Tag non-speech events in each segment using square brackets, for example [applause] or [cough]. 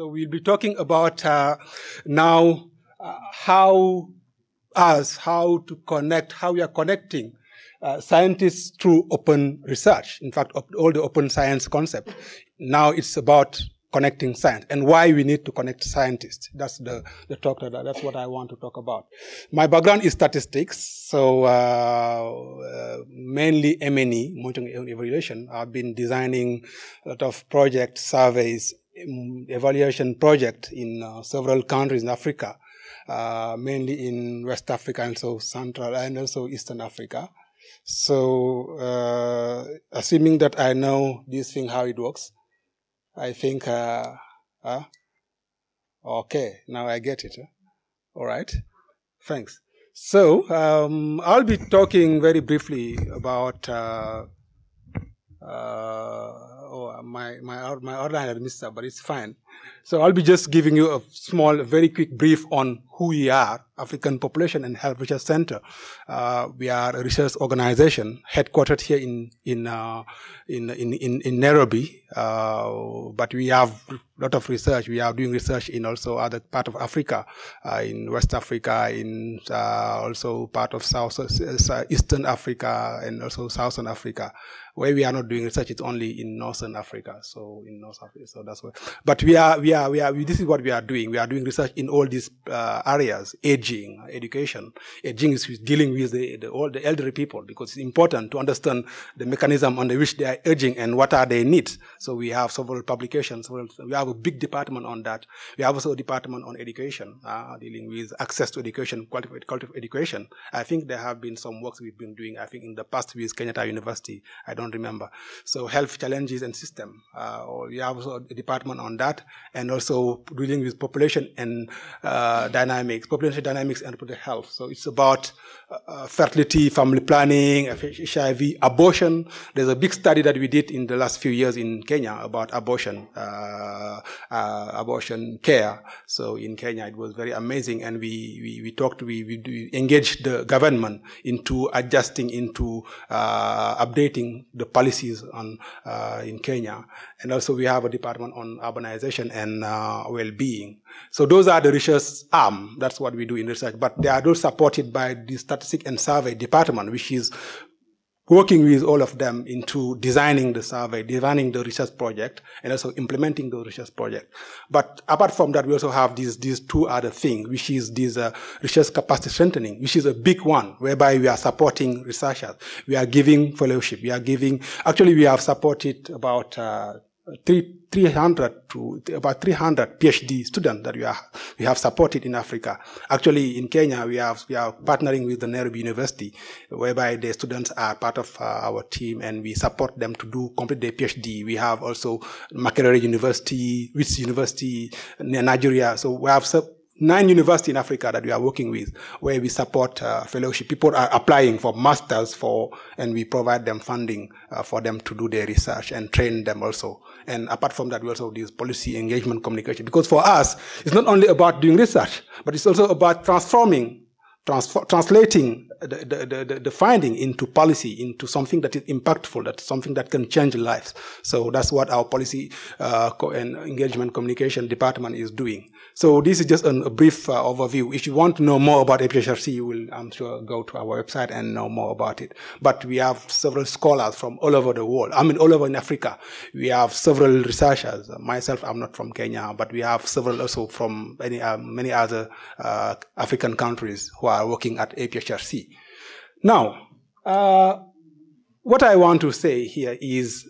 So we'll be talking about uh, now uh, how us, how to connect, how we are connecting uh, scientists through open research. In fact, all the open science concept. Now it's about connecting science and why we need to connect scientists. That's the, the talk that, that's what I want to talk about. My background is statistics. So, uh, uh, mainly MNE, monitoring evaluation. I've been designing a lot of projects, surveys, evaluation project in uh, several countries in Africa, uh, mainly in West Africa and so Central and also Eastern Africa. So, uh, assuming that I know this thing how it works, I think, uh, okay, now I get it. All right, thanks. So, um, I'll be talking very briefly about uh, uh, oh, my my my outline had missed that, but it's fine. So I'll be just giving you a small, very quick brief on who we are, African Population and Health Research Center. Uh, we are a research organization headquartered here in in uh, in, in, in in Nairobi, uh, but we have a lot of research. We are doing research in also other part of Africa, uh, in West Africa, in uh, also part of South uh, Eastern Africa, and also Southern Africa. Where we are not doing research, it's only in Northern Africa. So in North Africa, so that's why. But we are we are we are. This is what we are doing. We are doing research in all these areas: aging, education. Aging is dealing with the, the all the elderly people because it's important to understand the mechanism under which they are aging and what are their needs. So we have several publications. We have a big department on that. We have also a department on education, uh, dealing with access to education, quality, quality of education. I think there have been some works we've been doing. I think in the past with Kenyatta University. I don't remember. So health challenges and system. Uh, we have a department on that, and also dealing with population and uh, dynamics, population dynamics and reproductive health. So it's about uh, fertility, family planning, HIV, abortion. There's a big study that we did in the last few years in Kenya about abortion, uh, uh, abortion care. So in Kenya, it was very amazing, and we we, we talked, we, we engaged the government into adjusting, into uh, updating the policies on uh, in Kenya, and also we have a department on urbanization and uh, well-being. So those are the research arm. That's what we do in research, but they are those supported by the statistic and survey department, which is working with all of them into designing the survey, designing the research project, and also implementing the research project. But apart from that, we also have these, these two other things, which is this uh, research capacity strengthening, which is a big one, whereby we are supporting researchers. We are giving fellowship. We are giving, actually, we have supported about uh, three, 300 to about 300 PhD students that we, are, we have supported in Africa. Actually, in Kenya, we, have, we are partnering with the Nairobi University, whereby the students are part of uh, our team and we support them to do complete their PhD. We have also Makerere University, Wits University, Nigeria. So we have nine universities in Africa that we are working with, where we support uh, fellowship. People are applying for masters for, and we provide them funding uh, for them to do their research and train them also. And apart from that, we also do policy engagement communication. Because for us, it's not only about doing research, but it's also about transforming, translating the, the, the, the, finding into policy, into something that is impactful, that's something that can change lives. So that's what our policy uh, and engagement communication department is doing. So this is just an, a brief uh, overview. If you want to know more about APHRC, you will, I'm sure, go to our website and know more about it. But we have several scholars from all over the world. I mean, all over in Africa. We have several researchers. Myself, I'm not from Kenya, but we have several also from many, uh, many other uh, African countries who are working at APHRC. Now, uh, what I want to say here is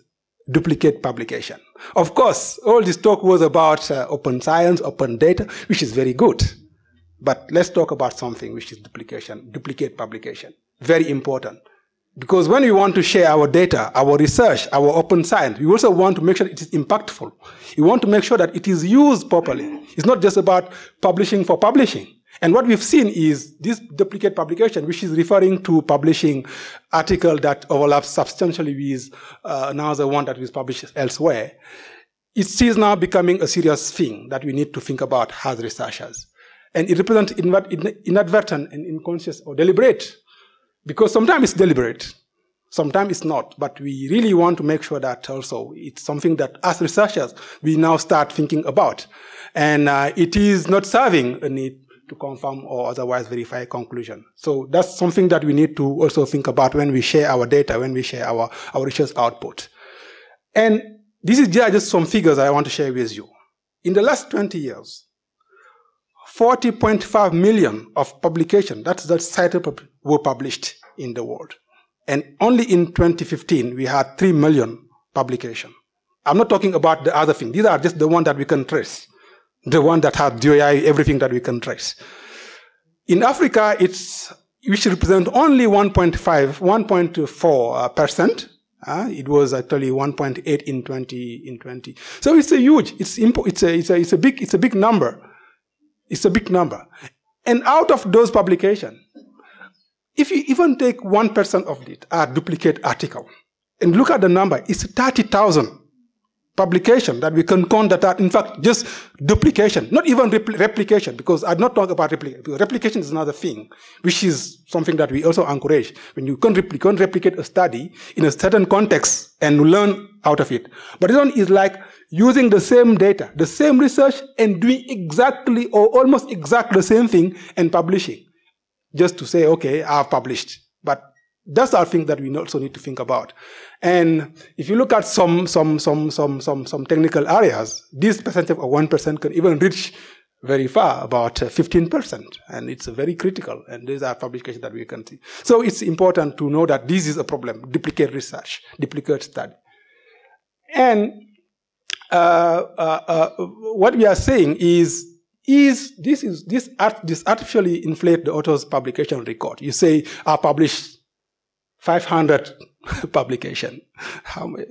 duplicate publication. Of course, all this talk was about uh, open science, open data, which is very good. But let's talk about something which is duplication, duplicate publication. Very important. Because when we want to share our data, our research, our open science, we also want to make sure it is impactful. We want to make sure that it is used properly. It's not just about publishing for publishing. And what we've seen is this duplicate publication, which is referring to publishing article that overlaps substantially with uh, another one that is published elsewhere. It is now becoming a serious thing that we need to think about as researchers. And it represents inadvertent and unconscious or deliberate. Because sometimes it's deliberate. Sometimes it's not, but we really want to make sure that also it's something that as researchers, we now start thinking about. And uh, it is not serving a need to confirm or otherwise verify conclusion. So that's something that we need to also think about when we share our data, when we share our, our research output. And this is just some figures I want to share with you. In the last 20 years, 40.5 million of publication, that's that cited were published in the world. And only in 2015, we had 3 million publication. I'm not talking about the other thing. These are just the one that we can trace. The one that has DOI, everything that we can trace. In Africa, it's, which represent only 1.5, 1.4 uh, percent. Uh, it was actually 1.8 in 20, in 20. So it's a huge, it's, impo- it's, a, it's, a, it's a big, it's a big number. It's a big number. And out of those publications, if you even take 1% of it, a duplicate article, and look at the number, it's 30,000 publication that we can count that are in fact just duplication, not even repl replication, because I'm not talking about replication. Replication is another thing, which is something that we also encourage. When you can, repl can replicate a study in a certain context and learn out of it. But this one is like using the same data, the same research, and doing exactly or almost exactly the same thing and publishing. Just to say, okay, I've published. But that's our thing that we also need to think about. And if you look at some some some some some some technical areas, this percentage of one percent can even reach very far, about 15%, and it's very critical, and these are publications that we can see. So it's important to know that this is a problem, duplicate research, duplicate study. And uh, uh, uh, what we are saying is is this is this art this artificially inflate the author's publication record. You say I published 500 [laughs] publication. How, uh,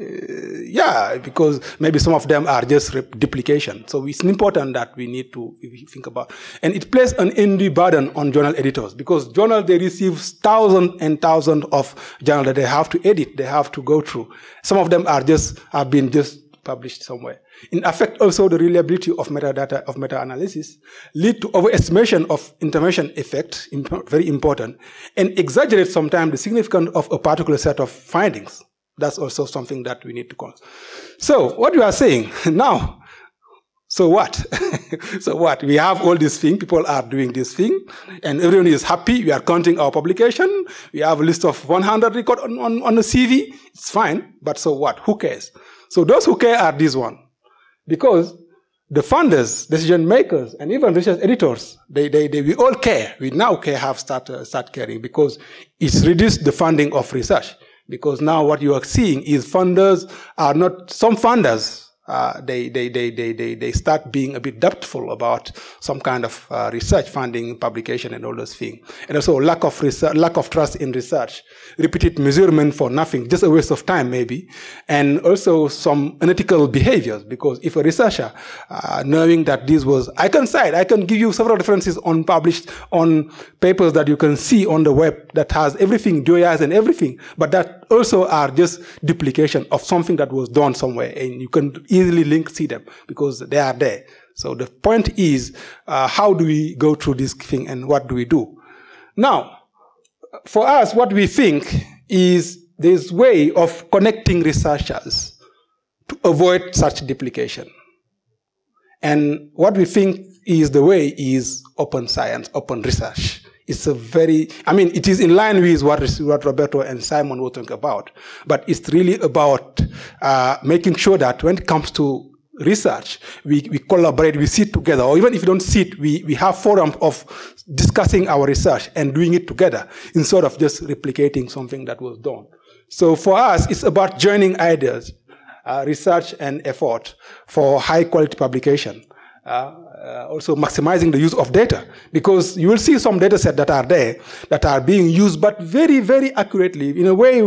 yeah, because maybe some of them are just duplication. So it's important that we need to think about. And it places an undue burden on journal editors because journal they receive thousands and thousands of journal that they have to edit, they have to go through. Some of them are just have been just published somewhere. In affect also the reliability of metadata of meta-analysis, lead to overestimation of intervention effect, very important, and exaggerate sometimes the significance of a particular set of findings. That's also something that we need to call. So what we are saying [laughs] now, so what? [laughs] so what? We have all these things. People are doing this thing, and everyone is happy. We are counting our publication. We have a list of 100 record on, on, on the CV. It's fine, but so what? Who cares? So those who care are these one. Because the funders, decision makers, and even research editors, they, they, they, we all care. We now care, have start, uh, start caring because it's reduced the funding of research. Because now what you are seeing is funders are not, some funders uh, they, they, they, they, they, they start being a bit doubtful about some kind of uh, research funding, publication, and all those things. And also lack of research, lack of trust in research, repeated measurement for nothing, just a waste of time maybe, and also some unethical behaviors. Because if a researcher, uh, knowing that this was, I can cite, I can give you several references on published on papers that you can see on the web that has everything, DOIs and everything, but that also are just duplication of something that was done somewhere, and you can link see them because they are there. So the point is, uh, how do we go through this thing and what do we do? Now, for us, what we think is this way of connecting researchers to avoid such duplication. And what we think is the way is open science, open research. It's a very, I mean, it is in line with what, what Roberto and Simon were talking about, but it's really about uh, making sure that when it comes to research, we, we collaborate, we sit together, or even if we don't sit, we, we have forum of discussing our research and doing it together instead of just replicating something that was done. So for us, it's about joining ideas, uh, research and effort for high quality publication. Uh, also maximizing the use of data because you will see some data set that are there that are being used but very very accurately in a way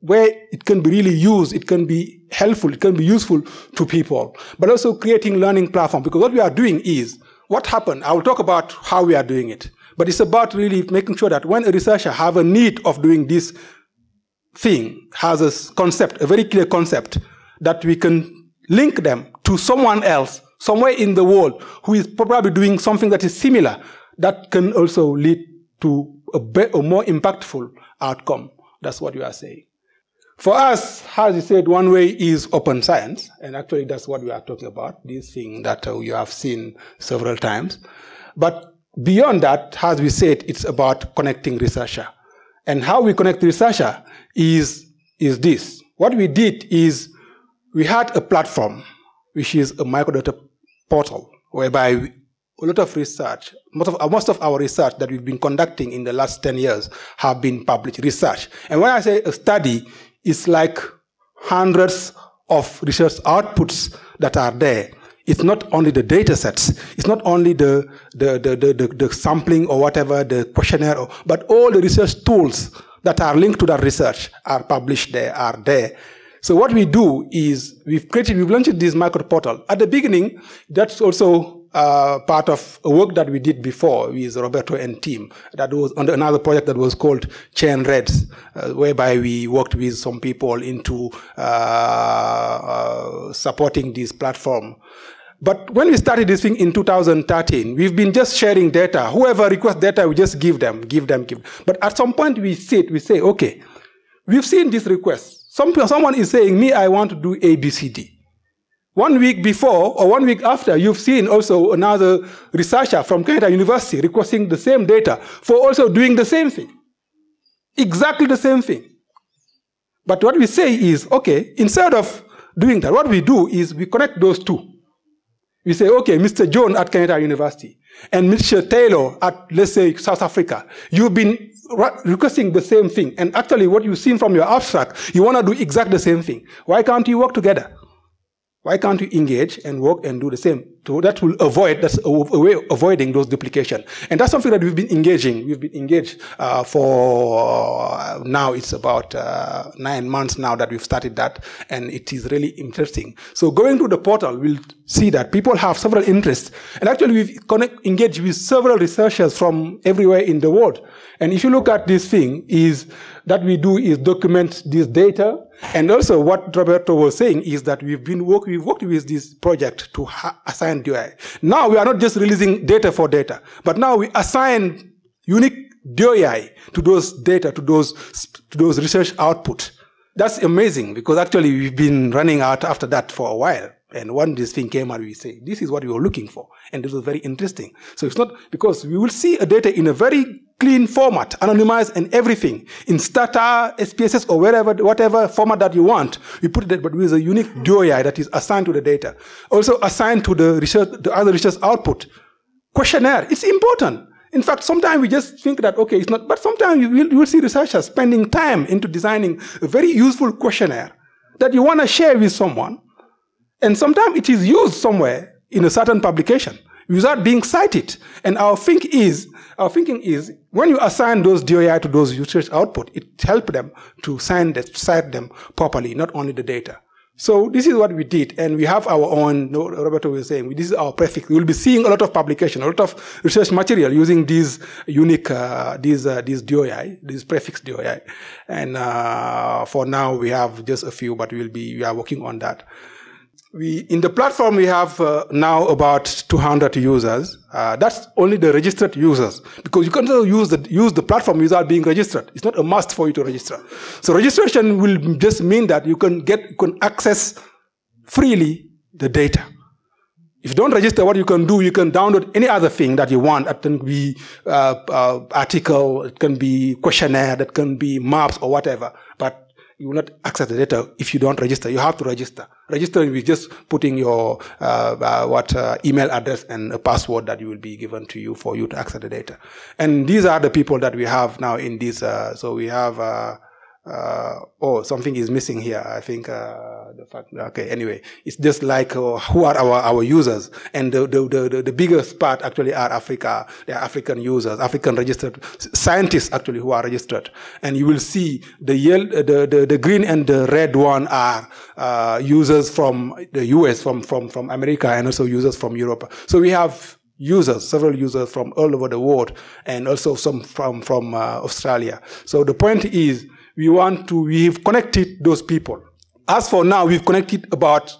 where it can be really used it can be helpful it can be useful to people. But also creating learning platform because what we are doing is what happened i will talk about how we are doing it but it's about really making sure that when a researcher have a need of doing this thing has a concept a very clear concept that we can link them to someone else somewhere in the world who is probably doing something that is similar that can also lead to a, a more impactful outcome. That's what you are saying. For us, as you said, one way is open science, and actually that's what we are talking about, this thing that uh, you have seen several times. But beyond that, as we said, it's about connecting researcher. And how we connect researcher is, is this. What we did is we had a platform, which is a microdata portal, whereby a lot of research, most of, most of our research that we've been conducting in the last 10 years have been published research. And when I say a study, it's like hundreds of research outputs that are there. It's not only the data sets, it's not only the, the, the, the, the, the sampling or whatever, the questionnaire, but all the research tools that are linked to that research are published there, are there. So what we do is we've created, we've launched this micro portal. At the beginning, that's also uh, part of a work that we did before with Roberto and team. That was on another project that was called CHAIN-REDS, uh, whereby we worked with some people into uh, uh supporting this platform. But when we started this thing in 2013, we've been just sharing data. Whoever requests data, we just give them, give them, give. But at some point we sit, we say, okay, we've seen this request. Some, someone is saying, me, I want to do A, B, C, D. One week before or one week after, you've seen also another researcher from Kenyatta University requesting the same data for also doing the same thing. Exactly the same thing. But what we say is, okay, instead of doing that, what we do is we connect those two. We say, okay, Mr. John at Kenyatta University and Mr. Taylor at, let's say, South Africa, you've been requesting the same thing. And actually, what you've seen from your abstract, you want to do exactly the same thing. Why can't you work together? Why can't you engage and work and do the same? So that will avoid, that's a way of avoiding those duplication. And that's something that we've been engaging. We've been engaged uh, for uh, now it's about uh, nine months now that we've started that. And it is really interesting. So going to the portal, we'll see that people have several interests. And actually we've connect, engaged with several researchers from everywhere in the world. And if you look at this thing is that we do is document this data and also what Roberto was saying is that we've been work, we've worked with this project to assign DOI. Now we are not just releasing data for data, but now we assign unique DOI to those data, to those, to those research output. That's amazing because actually we've been running out after that for a while. And when this thing came out, we say, this is what we were looking for. And this was very interesting. So it's not because we will see a data in a very clean format, anonymized and everything in Stata, SPSS, or wherever, whatever format that you want. We put it, but with a unique DOI that is assigned to the data. Also assigned to the research, the other research output. Questionnaire, it's important. In fact, sometimes we just think that, okay, it's not, but sometimes you will, you will see researchers spending time into designing a very useful questionnaire that you want to share with someone. And sometimes it is used somewhere in a certain publication without being cited. And our think is, our thinking is, when you assign those DOI to those research output, it helps them to sign that, cite them properly, not only the data. So this is what we did, and we have our own. Roberto was saying this is our prefix. We will be seeing a lot of publication, a lot of research material using these unique, uh, these uh, these DOI, these prefix DOI. And uh, for now, we have just a few, but we will be we are working on that we in the platform we have uh, now about 200 users. Uh, that's only the registered users because you can use the use the platform without being registered. It's not a must for you to register. So registration will just mean that you can get you can access freely the data. If you don't register, what you can do, you can download any other thing that you want. That can be uh, uh article, it can be questionnaire, that can be maps or whatever. But you will not access the data if you don't register. You have to register. Registering with just putting your uh, uh, what uh, email address and a password that you will be given to you for you to access the data. And these are the people that we have now in this. Uh, so we have uh, oh, something is missing here. I think uh, the fact. Okay, anyway, it's just like uh, who are our, our users, and the, the, the, the, biggest part actually are Africa. They are African users, African registered scientists actually who are registered, and you will see the yellow, the, the, the green and the red one are uh, users from the US, from from from America, and also users from Europe. So we have users, several users from all over the world, and also some from from uh, Australia. So the point is we want to, we've connected those people. As for now, we've connected about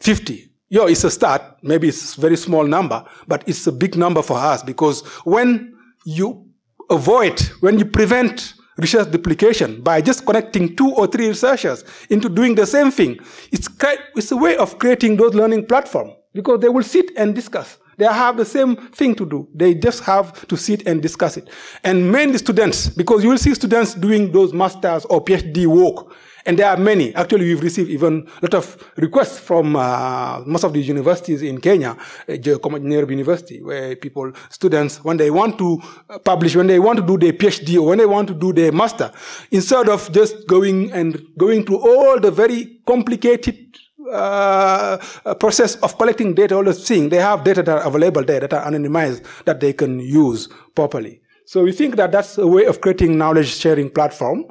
50. Yo, it's a start. Maybe it's a very small number, but it's a big number for us because when you avoid, when you prevent research duplication by just connecting two or three researchers into doing the same thing. It's, it's a way of creating those learning platforms because they will sit and discuss. They have the same thing to do. They just have to sit and discuss it. And mainly students, because you will see students doing those masters or PhD work and there are many. Actually, we've received even a lot of requests from uh, most of the universities in Kenya, uh, Nairobi University, where people, students, when they want to uh, publish, when they want to do their PhD or when they want to do their master, instead of just going and going through all the very complicated uh, process of collecting data, all those things, they have data that are available there that are anonymized that they can use properly. So we think that that's a way of creating knowledge sharing platform.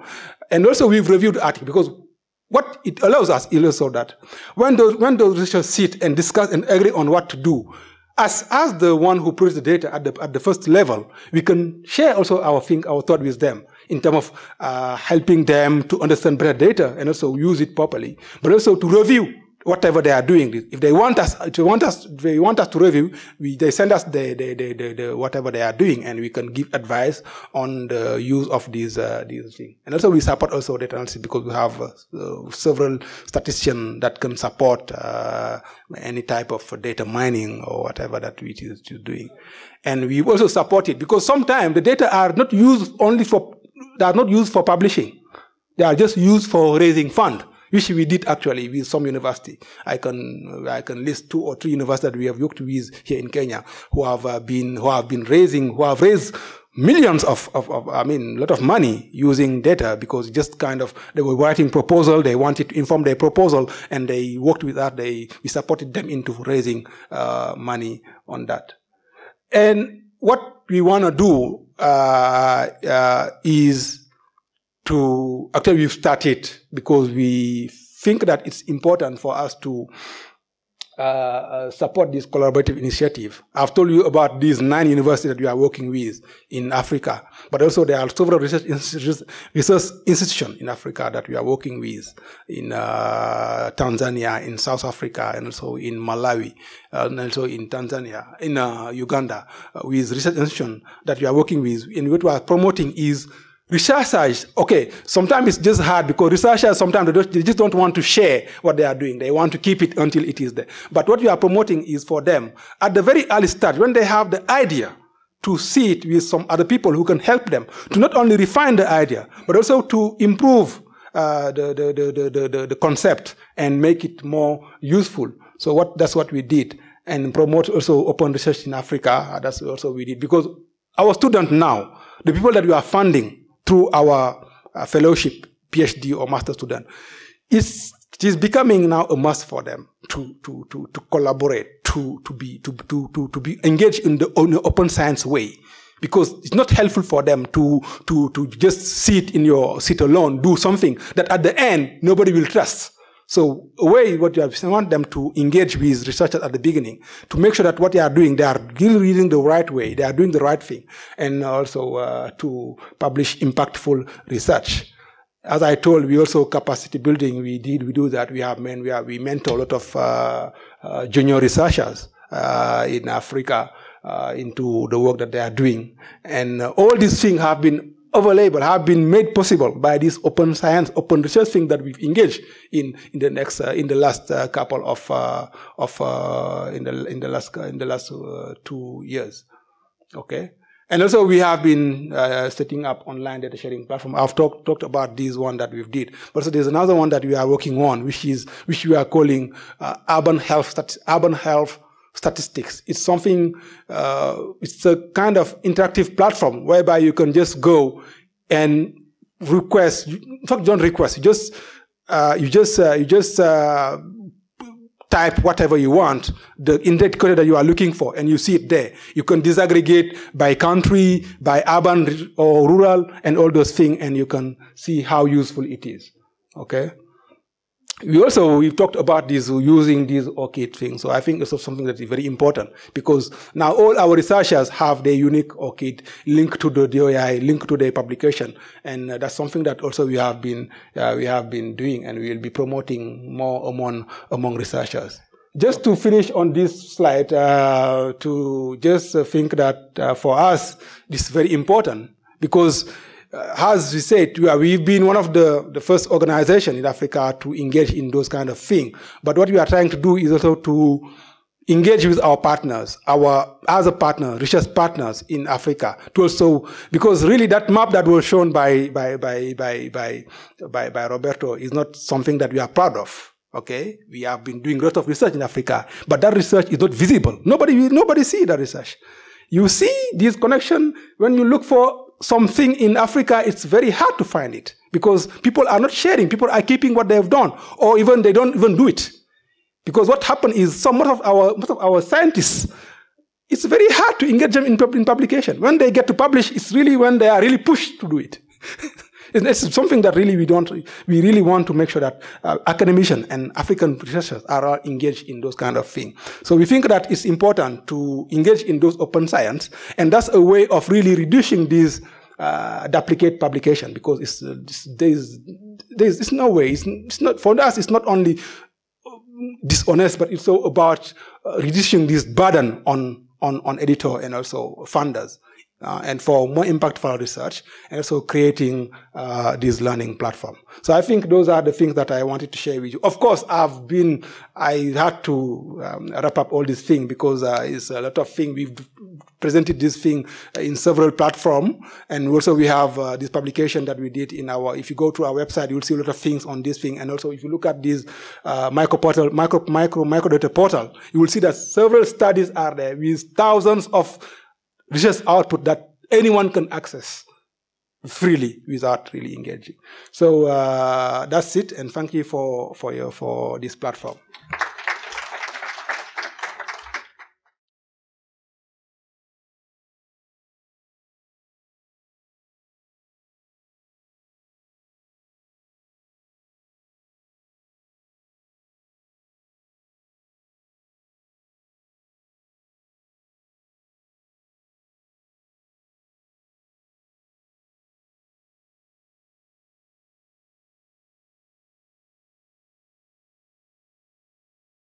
And also we've reviewed the article because what it allows us is also that when those, when those researchers sit and discuss and agree on what to do, as, as the one who produces the data at the, at the first level, we can share also our think, our thought with them in terms of uh, helping them to understand better data and also use it properly, but also to review whatever they are doing. If they want us, if they want us, they want us to review, we, they send us the, the, the, the, the whatever they are doing, and we can give advice on the use of these uh, these things. And also, we support also data analysis because we have uh, several statisticians that can support uh, any type of data mining or whatever that we is doing. And we also support it because sometimes the data are not used only for they are not used for publishing; they are just used for raising fund which we did actually with some university. I can I can list two or three universities that we have worked with here in Kenya who have uh, been who have been raising who have raised millions of, of, of, I mean, a lot of money using data because just kind of, they were writing proposal, they wanted to inform their proposal, and they worked with that, they, we supported them into raising, uh, money on that. And what we want to do, uh, uh, is to actually we've started because we think that it's important for us to uh, uh, support this collaborative initiative. I've told you about these nine universities that we are working with in Africa, but also there are several research, institutions, research institutions in Africa that we are working with in uh, Tanzania, in South Africa, and also in Malawi, and also in Tanzania, in uh, Uganda, uh, with research institutions that we are working with. And what we are promoting is Researchers, okay, sometimes it's just hard because researchers sometimes they, they, just don't want to share what they are doing. They want to keep it until it is there. But what you are promoting is for them at the very early start, when they have the idea, to see it with some other people who can help them to not only refine the idea, but also to improve uh, the, the, the, the, the, concept and make it more useful. So what, that's what we did. And promote also open research in Africa. That's also we did. Because our students now, the people that we are funding, through our uh, fellowship, PhD or master student, it's, it is becoming now a must for them to, to, to, to collaborate, to, to, be, to, to, to, to be engaged in the, in the open science way. Because it's not helpful for them to to to just sit in your sit alone do something that at the end nobody will trust so a way what you want them to engage with researchers at the beginning to make sure that what they are doing, they are reading the right way, they are doing the right thing, and also uh, to publish impactful research. As I told, we also capacity building. We did, we do that. We have men, we we mentor a lot of uh, uh, junior researchers uh, in Africa uh, into the work that they are doing, and uh, all these things have been available have been made possible by this open science, open research thing that we've engaged in in the next uh, in the last uh, couple of uh, of uh, in the in the last in the last uh, two years. Okay. And also we have been uh, setting up online data sharing platform. I've talked talked about this one that we've did, but so there's another one that we are working on, which is which we are calling urban health urban health statistics. It's something, uh, it's a kind of interactive platform whereby you can just go and request, in fact, don't request, you just, uh, you just, uh, you just, uh, type whatever you want, the index code that you are looking for, and you see it there. You can disaggregate by country, by urban or rural, and all those things, and you can see how useful it is. Okay? We also we've talked about this using these ORCID things. So I think is something that is very important because now all our researchers have their unique ORCID linked to the DOI, linked to their publication, and uh, that's something that also we have been uh, we have been doing, and we will be promoting more among among researchers. Just to finish on this slide, uh, to just think that uh, for us this is very important because Uh, as we said, we've been one of the, the first organization in Africa to engage in those kind of things. But what we are trying to do is also to engage with our partners, our other partners, richest partners in Africa, to also because really that map that was shown by by by by by by, by Roberto is not something that we are proud of. Okay, we have been doing a lot of research in Africa, but that research is not visible. Nobody nobody see that research. You see this connection when you look for something in Africa, it's very hard to find it because people are not sharing. People are keeping what they have done, or even they don't even do it. Because what happened is some of our most of our scientists, it's very hard to engage them in, in publication. When they get to publish, it's really when they are really pushed to do it. [laughs] it's something that really we don't, we really want to make sure that uh, academicians and African researchers are engaged in those kind of things. So we think that it's important to engage in those open science, and that's a way of really reducing these uh, duplicate publication because it's, uh, there's, there's, there's no way. It's, it's, not for us. It's not only dishonest, but it's also about uh, reducing this burden on, on, on editor and also funders. Uh, and for more impactful research, and also creating uh, this learning platform. So I think those are the things that I wanted to share with you. Of course, I've been, I had to um, wrap up all these things because uh, it's a lot of things. We've presented this thing in several platforms, and also we have uh, this publication that we did in our. If you go to our website, you'll see a lot of things on this thing, and also if you look at this uh, micro portal, micro micro microdata portal, you will see that several studies are there with thousands of research output that anyone can access freely without really engaging. So uh, that's it, and thank you for for your for this platform.